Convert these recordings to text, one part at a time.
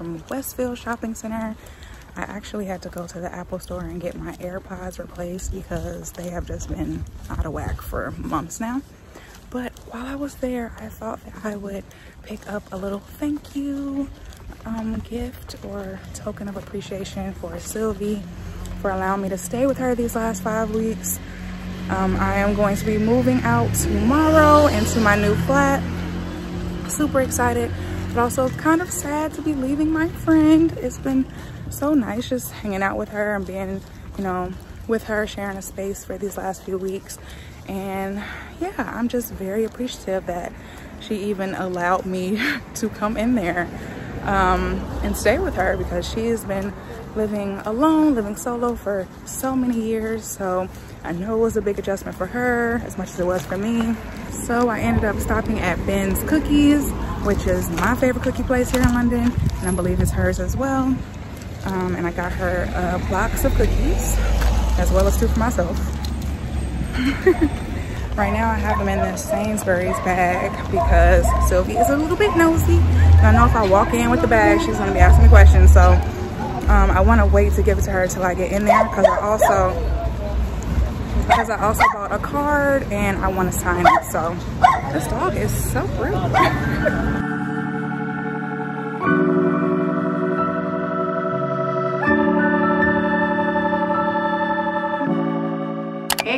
from Westfield Shopping Center. I actually had to go to the Apple store and get my AirPods replaced because they have just been out of whack for months now. But while I was there, I thought that I would pick up a little thank you um, gift or token of appreciation for Sylvie for allowing me to stay with her these last five weeks. Um, I am going to be moving out tomorrow into my new flat. Super excited, but also kind of sad to be leaving my friend. It's been so nice just hanging out with her and being, you know, with her, sharing a space for these last few weeks. And yeah, I'm just very appreciative that she even allowed me to come in there um, and stay with her because she has been living alone, living solo for so many years. So I know it was a big adjustment for her as much as it was for me. So I ended up stopping at Ben's Cookies, which is my favorite cookie place here in London. And I believe it's hers as well. Um, and I got her a box of cookies as well as two for myself. right now I have them in this Sainsbury's bag because Sylvie is a little bit nosy. And I know if I walk in with the bag, she's gonna be asking me questions. So um, I wanna wait to give it to her till I get in there because I also, because I also bought a card and I wanna sign it. So this dog is so rude.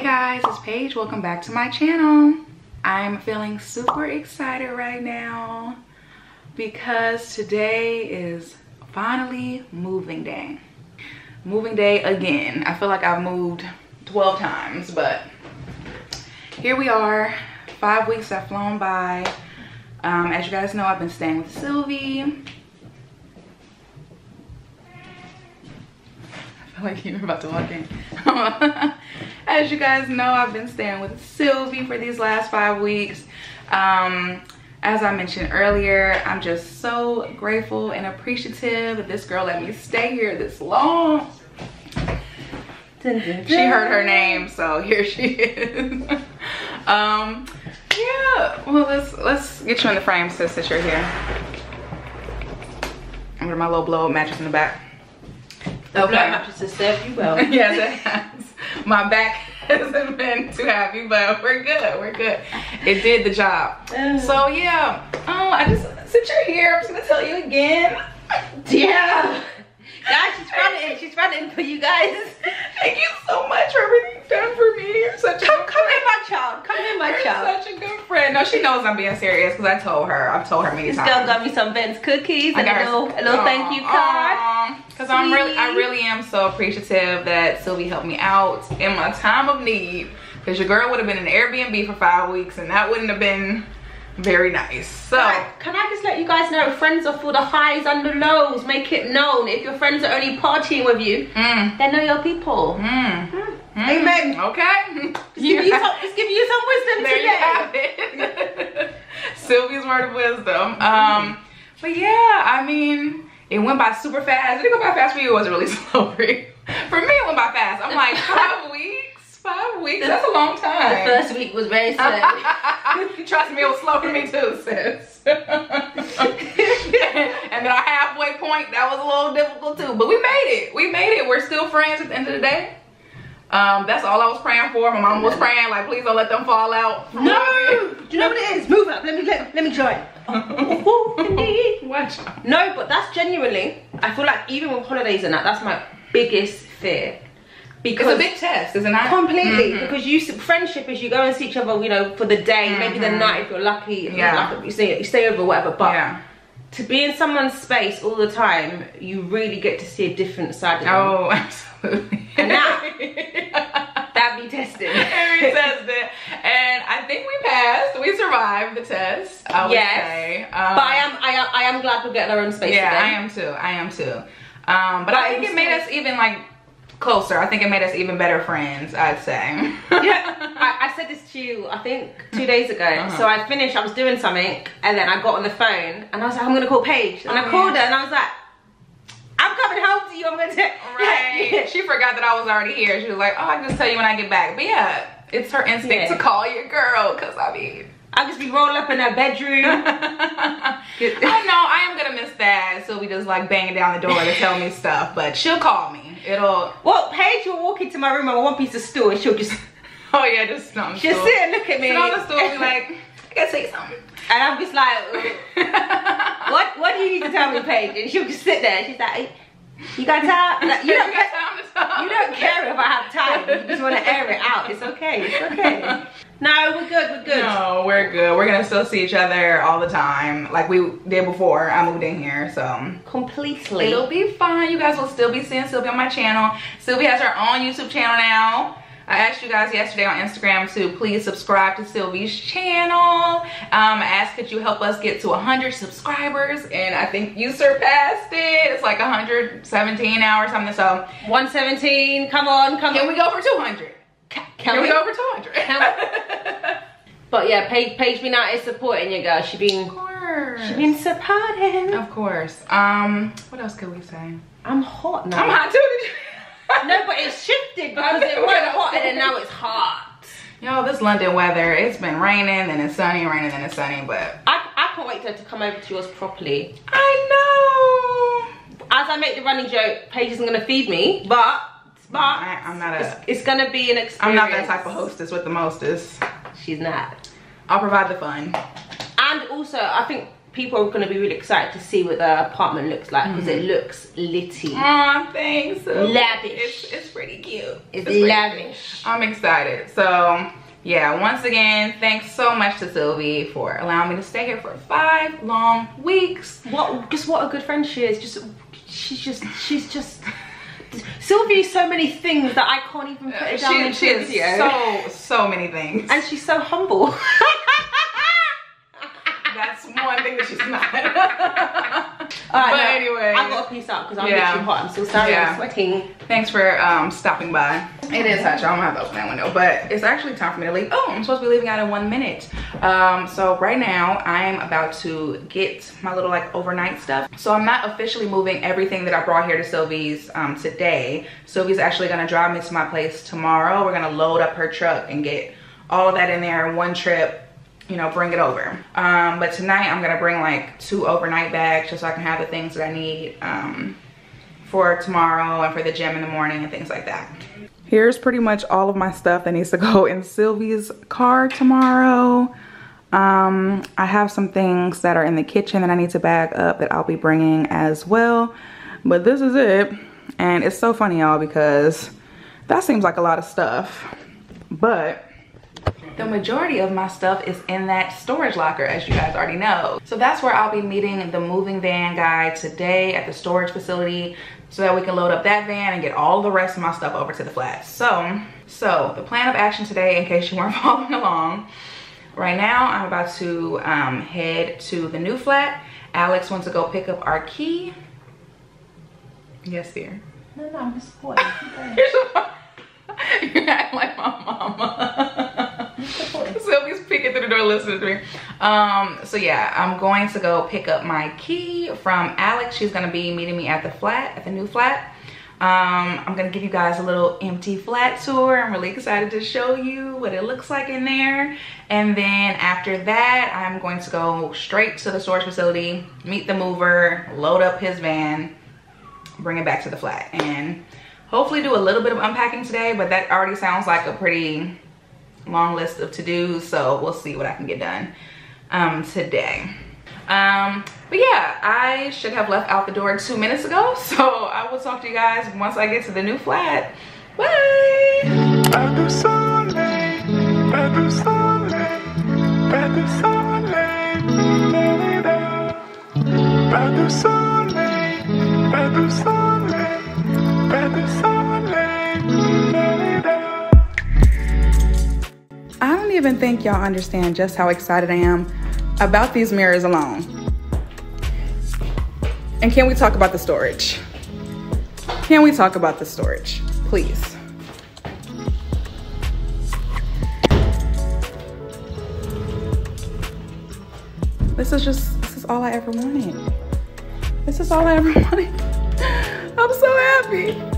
guys, it's Paige. Welcome back to my channel. I'm feeling super excited right now because today is finally moving day. Moving day again. I feel like I've moved 12 times, but here we are. Five weeks have flown by. Um, as you guys know, I've been staying with Sylvie. I feel like you're about to walk in. as you guys know i've been staying with sylvie for these last five weeks um, as i mentioned earlier i'm just so grateful and appreciative that this girl let me stay here this long she heard her name so here she is um yeah well let's let's get you in the frame sis since you're here i'm gonna my little blow up mattress in the back okay mattress to serve you well yes it has my back hasn't been too happy, but we're good. We're good. It did the job. So yeah, um, I just since you're here, I'm just gonna tell you again. Yeah. Guys, she's running. She's running for you guys. Thank you so much for everything you've done for me. You're such a come, come in, my child. Come in, my You're child. Such a good friend. No, she knows I'm being serious because I told her. I've told her many this times. Girl got me some Ben's cookies and a little, a little thank you card. Because I'm really, I really am so appreciative that Sylvie helped me out in my time of need. Because your girl would have been in Airbnb for five weeks and that wouldn't have been very nice. So right, can i just let you guys know friends are for the highs and the lows. Make it known. If your friends are only partying with you mm. they know your people. Mm. Mm. amen. Okay. Just, give you some, just give you some wisdom there today. you have it. Sylvie's word of wisdom. Um but yeah i mean it went by super fast. Did it go by fast for you or was it really slow for you? For me it went by fast. I'm like weeks Five weeks? That's a long time. The first week was very slow. Trust me, it was slow for me too, sis. and, and then our halfway point, that was a little difficult too. But we made it. We made it. We're still friends at the end of the day. Um, that's all I was praying for. My mom was praying, like, please don't let them fall out. No! Do you know what it is? Move up. Let me let, let me join. Watch No, but that's genuinely, I feel like even with holidays and that, that's my biggest fear because it's a big test, isn't it? Completely, mm -hmm. because you friendship is you go and see each other, you know, for the day, mm -hmm. maybe the mm-hmm. night if you're lucky. If yeah. You're lucky, you stay, you stay over, whatever. But yeah. to be in someone's space all the time, you really get to see a different side of them. Oh, absolutely. And that, that be tested. Every tested, and I think we passed. We survived the test. I would yes, say. Um, but I am, I am, I am glad we're getting our own space. Yeah, again. I am too. I am too. Um, but, but I think it made us even like closer. I think it made us even better friends, I'd say. yeah, I, I, said this to you, I think two days ago. Uh -huh. So I finished, I was doing something and then I got on the phone and I was like, I'm gonna call Paige. And oh, I called her and I was like, I'm coming home to you, I'm gonna take Right. Yeah. She forgot that I was already here. She was like, oh, I can just tell you when I get back. But yeah, it's her instinct yeah. to call your girl because I mean, I'll just be rolled up in her bedroom. I know, I am gonna miss that. So we just like banging down the door to tell me stuff, but she'll call me. It'll. Well, Paige will walk into my room and one piece of stool and she'll just. Oh yeah, just on the She'll stool. sit and look at me. Sit on the stool and be like, I gotta say something. And I'm just like, what What do you need to tell me, Paige? And she'll just sit there. She's like, you got time? Like, you, You don't got care, time to talk. you don't care if I have time. You just want to air it out. It's okay. It's okay. No, we're good. We're good. No, we're good. We're gonna still see each other all the time, like we did before I moved in here. So Completely. it'll be fine. You guys will still be seeing Sylvia on my channel. Sylvia has her own YouTube channel now. I asked you guys yesterday on Instagram to please subscribe to Sylvie's channel. Um, I asked could you help us get to 100 subscribers, and I think you surpassed it. It's like 117 now or something. So 117. Come on. Come can on. we go for 200? Can, we go for 200? Can But yeah, Paige, Paige been out here supporting you, guys. She been, Of course. she been supporting. Of course. Um, what else could we say? I'm hot now. I'm hot too. No, but it shifted because it was hot and then now it's hot. Yo, this London weather, it's been raining, and it's sunny, raining, and it's sunny, but I, I can't wait for her to come over to yours properly. I know. As I make the running joke, Paige isn't gonna feed me, but but I, I'm not a, it's gonna be an experience. I'm not that type of hostess with the mostest. She's not. I'll provide the fun. And also, I think people are gonna be really excited to see what the apartment looks like because it mm-hmm. looks litty. Aw, thanks. Lavish. It's, it's pretty cute. It's pretty lavish. cute. I'm excited. So, yeah, once again, thanks so much to Sylvie for allowing me to stay here for five long weeks. What just what a good friend she is. Just she's just she's just Sylvie's so many things that I can't even put it down She, into she is video. so, so many things. and she's so humble. That's one thing that she's not. Alright, But no, anyway. I gotta peace out because I'm Yeah. literally hot. I'm so sorry. Yeah. I'm sweating. Thanks for um, stopping by. It is hot, y'all. I'm gonna have to open that window, but it's actually time for me to leave. Oh, I'm supposed to be leaving out in one minute. Um, so right now I'm about to get my little like overnight stuff. So I'm not officially moving everything that I brought here to Sylvie's um, today. Sylvie's actually gonna drive me to my place tomorrow. We're gonna load up her truck and get all of that in there in one trip you know, bring it over. Um, but tonight I'm gonna bring like two overnight bags just so I can have the things that I need um, for tomorrow and for the gym in the morning and things like that. Here's pretty much all of my stuff that needs to go in Sylvie's car tomorrow. Um, I have some things that are in the kitchen that I need to bag up that I'll be bringing as well. But this is it. And it's so funny, y'all, because that seems like a lot of stuff. But the majority of my stuff is in that storage locker as you guys already know. So that's where i'll be meeting the moving van guy today at the storage facility so that we can load up that van and get all the rest of my stuff over to the flat. So so the plan of action today in case you weren't following along right now i'm about to um, head to the new flat. Alex wants to go pick up our key. Yes dear. No, no, I'm just. You're acting like my mama. Sylvia's peeking through the door listening to me. Um, so yeah, I'm going to go pick up my key from Alex. She's gonna be meeting me at the flat, at the new flat. Um, I'm gonna give you guys a little empty flat tour. I'm really excited to show you what it looks like in there. And then after that, I'm going to go straight to the storage facility, meet the mover, load up his van, bring it back to the flat. And hopefully do a little bit of unpacking today, but that already sounds like a pretty long list of to-dos. So we'll see what I can get done um, today. Um, but yeah, I should have left out the door two minutes ago. So I will talk to you guys once I get to the new flat. Bye. I don't even think y'all understand just how excited I am about these mirrors alone. And can we talk about the storage? Can we talk about the storage, please? This is just, this is all I ever wanted. This is all I ever wanted. I'm so happy.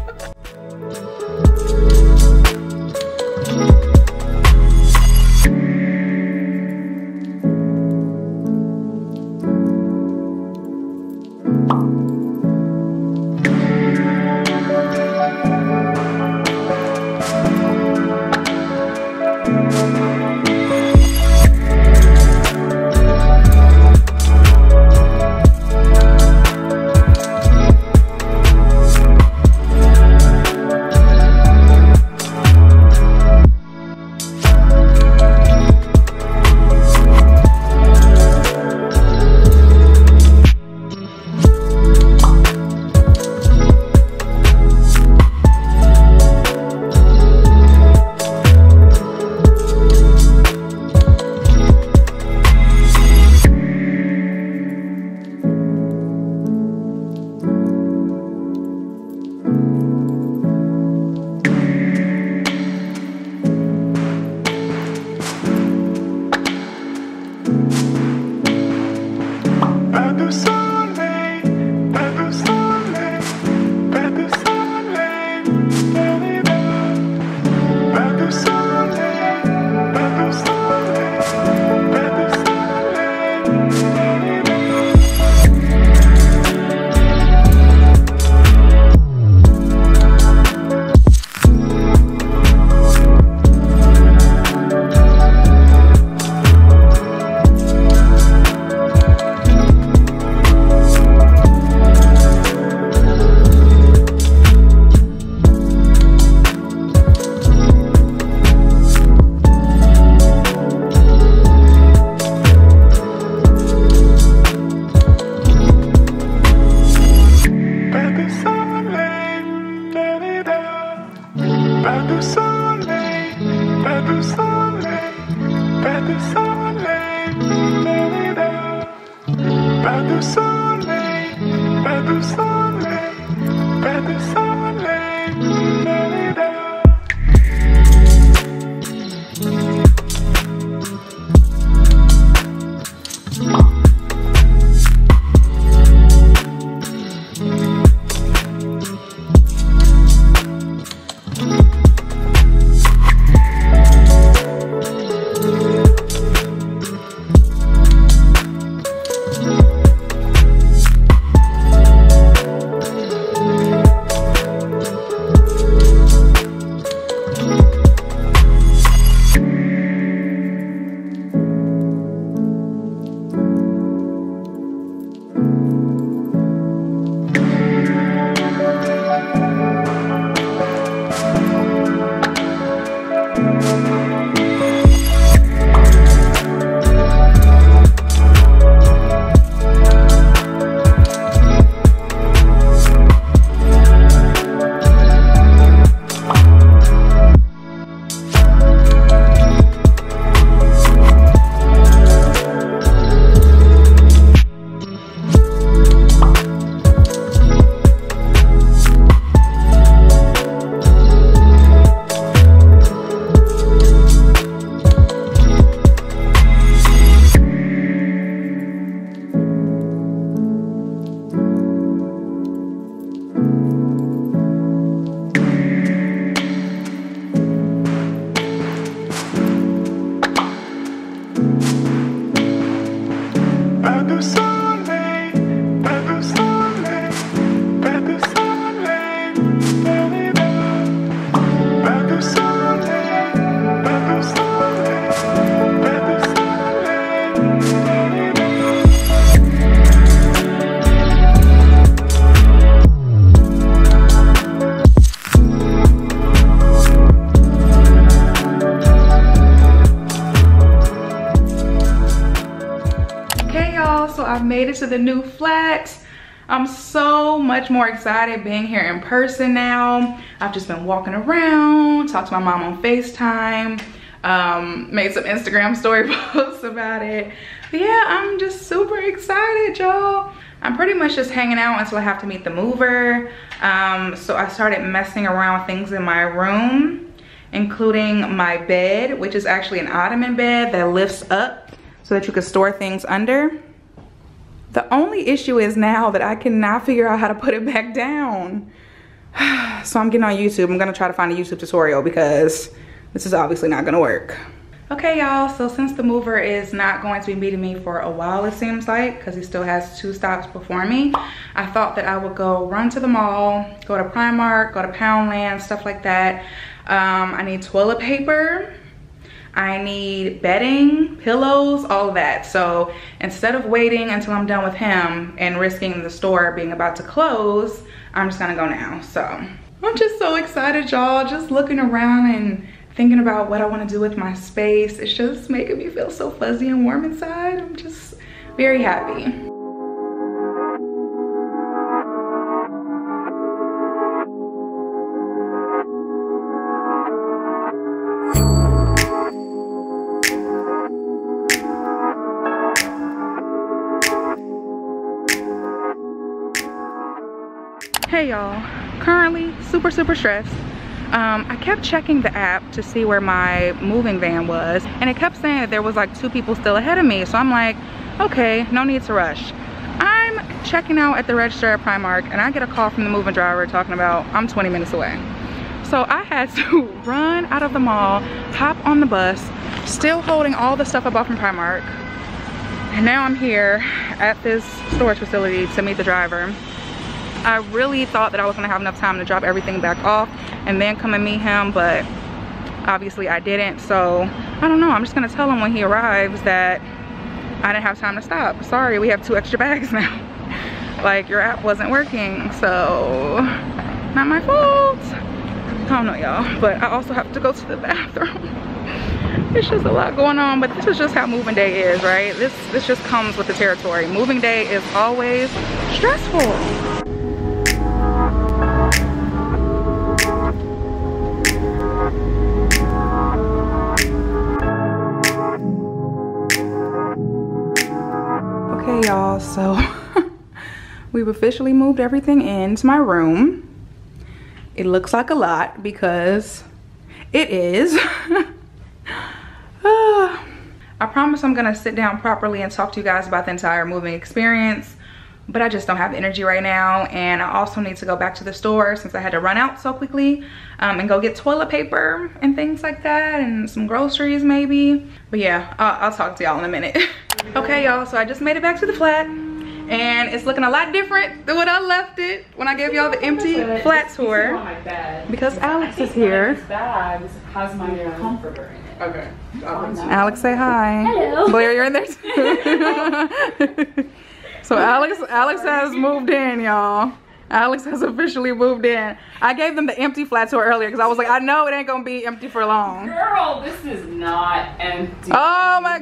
To the new flat. I'm so much more excited being here in person now. I've just been walking around, talked to my mom on FaceTime, um, made some Instagram story posts about it. But yeah, I'm just super excited, y'all. I'm pretty much just hanging out until I have to meet the mover. Um, so I started messing around with things in my room, including my bed, which is actually an ottoman bed that lifts up so that you can store things under. The only issue is now that I cannot figure out how to put it back down. so I'm getting on YouTube. I'm gonna try to find a YouTube tutorial because this is obviously not gonna work. Okay, y'all, so since the mover is not going to be meeting me for a while, it seems like, because he still has two stops before me, I thought that I would go run to the mall, go to Primark, go to Poundland, stuff like that. Um, I need toilet paper. I need bedding, pillows, all that. So instead of waiting until I'm done with him and risking the store being about to close, I'm just gonna go now, so. I'm just so excited, y'all. Just looking around and thinking about what I want to do with my space. It's just making me feel so fuzzy and warm inside. I'm just very happy. Hey y'all, currently super, super stressed um, I kept checking the app to see where my moving van was and it kept saying that there was like two people still ahead of me. So I'm like, okay, no need to rush. I'm checking out at the register at Primark and I get a call from the moving driver talking about I'm 20 minutes away. So I had to run out of the mall, hop on the bus, still holding all the stuff I bought from Primark. And now I'm here at this storage facility to meet the driver. I really thought that I was gonna have enough time to drop everything back off and then come and meet him, but obviously I didn't. So I don't know, I'm just gonna tell him when he arrives that I didn't have time to stop. Sorry, we have two extra bags now. like your app wasn't working, so not my fault. Oh, I don't know y'all, but I also have to go to the bathroom. it's just a lot going on, but this is just how moving day is, right? This, this just comes with the territory. Moving day is always stressful. Y'all so we've officially moved everything into my room. It looks like a lot because it is. I promise I'm gonna sit down properly and talk to you guys about the entire moving experience but I just don't have energy right now and I also need to go back to the store since I had to run out so quickly um, and go get toilet paper and things like that and some groceries maybe. But yeah I'll, I'll talk to y'all in a minute okay y'all so i just made it back to the flat and it's looking a lot different than when i left it when i gave y'all the empty flat tour. because alex is here. Bags has my comforter in it. Okay. Oh, alex. say hi. Hello. Blair you're in there too. So alex alex has moved in y'all. Alex has officially moved in. I gave them the empty flat tour earlier because I was like, I know it ain't gonna be empty for long. Girl, this is not empty. Oh my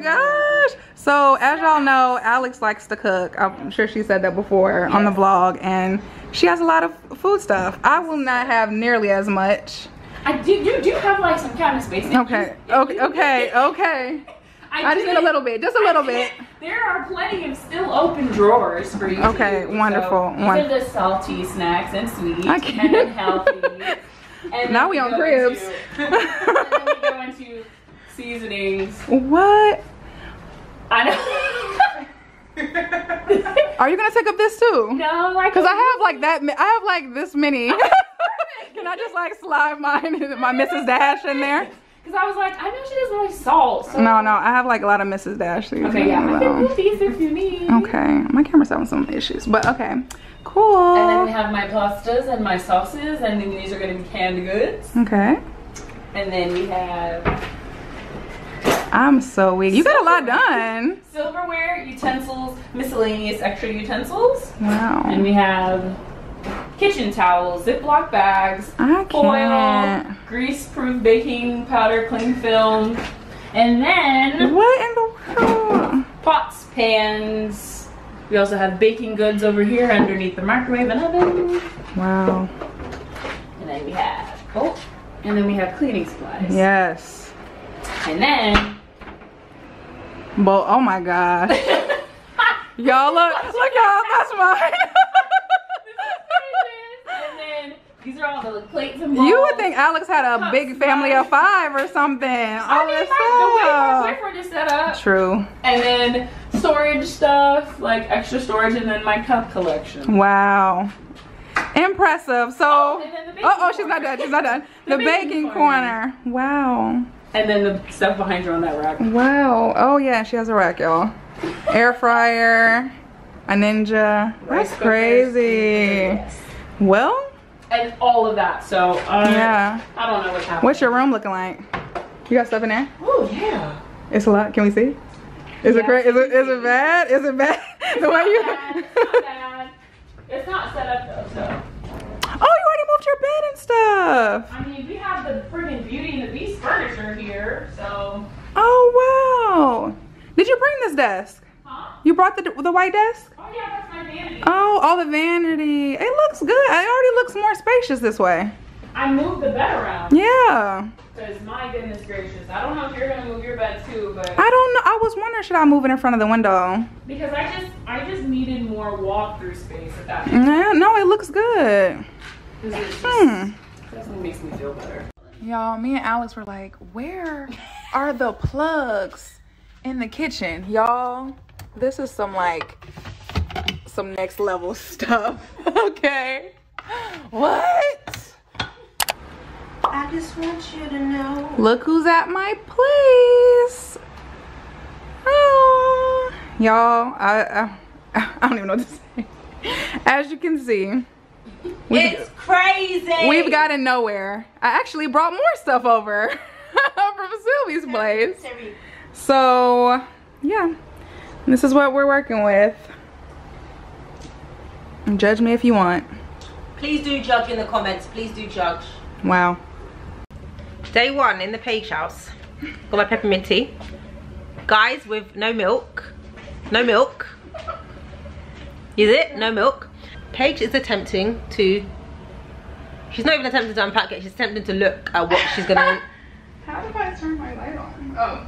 gosh. So as y'all know, Alex likes to cook. I'm sure she said that before yes. on the vlog and she has a lot of food stuff. I will not have nearly as much. I do, you do have like some of space. Okay, okay, okay, okay. I, I just need a little bit, just a little bit. There are plenty of still open drawers for you. Okay, wonderful. So these are the salty snacks and sweet and healthy. And now we on cribs. Into, and then we go into seasonings. What? I know. Are you gonna take up this too? No, I Because I have like that. I have like this many. Can I just like slide mine, my Mrs. Dash in there? Because I was like, I know she doesn't like salt. So. No, no, I have like a lot of Mrs. Dash. Okay, yeah, I can move these if you need. Okay, my camera's having some issues, but okay, cool. And then we have my pastas and my sauces, and then these are going to be canned goods. Okay. And then we have. I'm so weak. You got a lot done. Silverware, utensils, miscellaneous extra utensils. Wow. And we have kitchen towels, Ziploc bags, foil, grease-proof baking powder, cling film, and then what in the world? Pots, pans. We also have baking goods over here underneath the microwave and oven. Wow. And then we have oh, and then we have cleaning supplies. Yes. And then. But oh my god. y'all look, look y'all, that's mine. These are all the plates and bowls. You would think Alex had a big family of five or something. I mean, my, the way my is set up. True. And then storage stuff, like extra storage, and then my cup collection. Wow. Impressive. So, oh, oh, oh she's not done. She's not done. The, the baking, baking corner. corner. Wow. And then the stuff behind her on that rack. Wow. Oh yeah, she has a rack, y'all. Air fryer, a ninja. Rice That's crazy. Well, And all of that. So uh, yeah. I don't know what's happening. What's your room looking like? You got stuff in there? Oh yeah. It's a lot. Can we see? Is it Yeah. great? Is it is it bad? Is it bad? the way you. Bad, it's not bad. It's not set up though, so. Oh, you already moved your bed and stuff. I mean, we have the friggin' Beauty and the Beast furniture here, so. Oh wow. Did you bring this desk? Huh? You brought the the white desk? Oh yeah, that's my vanity. Oh, all the vanity. It looks good. It already looks more spacious this way. I moved the bed around. Yeah. Because my goodness gracious, I don't know if you're gonna move your bed too, but I don't know. I was wondering should I move it in front of the window? because I just I just needed more walk-through space at that point. Yeah, no, it looks good. Because it just Hmm. definitely makes me feel better. Y'all, me and Alex were like, where are the plugs in the kitchen? Y'all, this is some like some next level stuff. okay. What? I just want you to know. Look who's at my place. Oh. Y'all, I, I I don't even know what to say. As you can see, It's crazy. we've gotten nowhere. I actually brought more stuff over from Sylvie's place. So, yeah, this is what we're working with. Judge me if you want. Please do judge in the comments. Please do judge. Wow. Day one in the Paige house. Got my peppermint tea. Guys with no milk. No milk. Is it? No milk. Paige is attempting to... She's not even attempting to unpack it. She's attempting to look at what she's gonna... How do I turn my light on? Oh.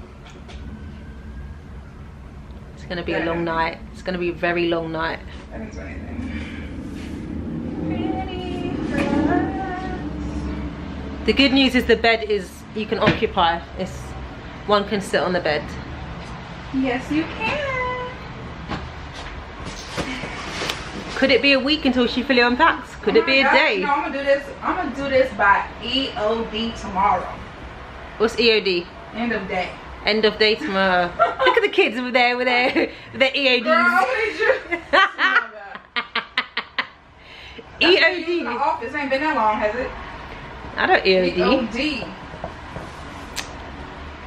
It's gonna be a long night. It's gonna be a very long night. I didn't do anything. The good news is the bed is... You can occupy. It's... One can sit on the bed. Yes, you can. Could it be a week until she fully unpacks? Could oh it be a day? No, I'm gonna do this. I'm gonna do this by EOD tomorrow. What's EOD? End of day. End of day tomorrow. Look at the kids over there with their, with their EODs. Girl, what did you? In the office ain't been that long, has it? I don't EOD. EOD.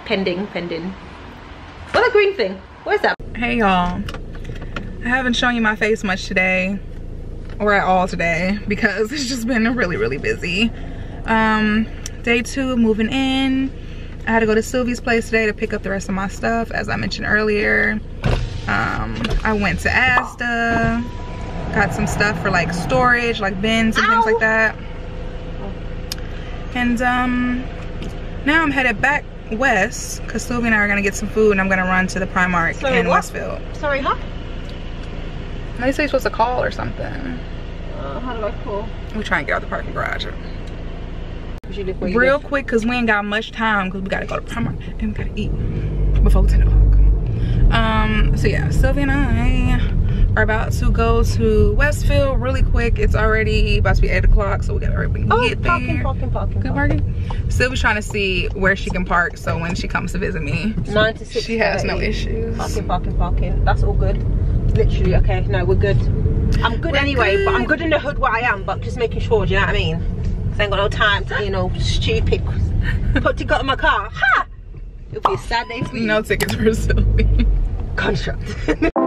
Pending, pending. What a green thing? What is that? Hey y'all. I haven't shown you my face much today or at all today because it's just been really really busy. Um day 2 moving in. I had to go to Sylvie's place today to pick up the rest of my stuff as I mentioned earlier. Um I went to Asda, Got some stuff for like storage, like bins and things like that. And um now I'm headed back west because Sylvie and I are gonna get some food and I'm gonna run to the Primark Sorry, in what? Westfield. Sorry, huh? They say you're supposed to call or something. Uh, how do I call? We try and get out the parking garage. You live where you Real quick, cause we ain't got much time, cause we gotta go to Primark and we gotta eat before 10 o'clock. Um, so yeah, Sylvia and I are about to go to Westfield really quick. It's already about to be 8 o'clock, so we gotta hurry up Oh, get parking, there. parking, parking. Good parking. Sylvia's trying to see where she can park, so when she comes to visit me, 96. she has no issues. Parking, parking, parking. That's all good. Literally, okay, no, we're good. I'm good We're anyway, but I'm good. good in the hood where I am, but just making sure, do you know what I mean? 'Cause I ain't got no time to, you know, stupid. Put to go in my car. Ha! It'll be a sad day for you. No tickets for Sylvie. Construct.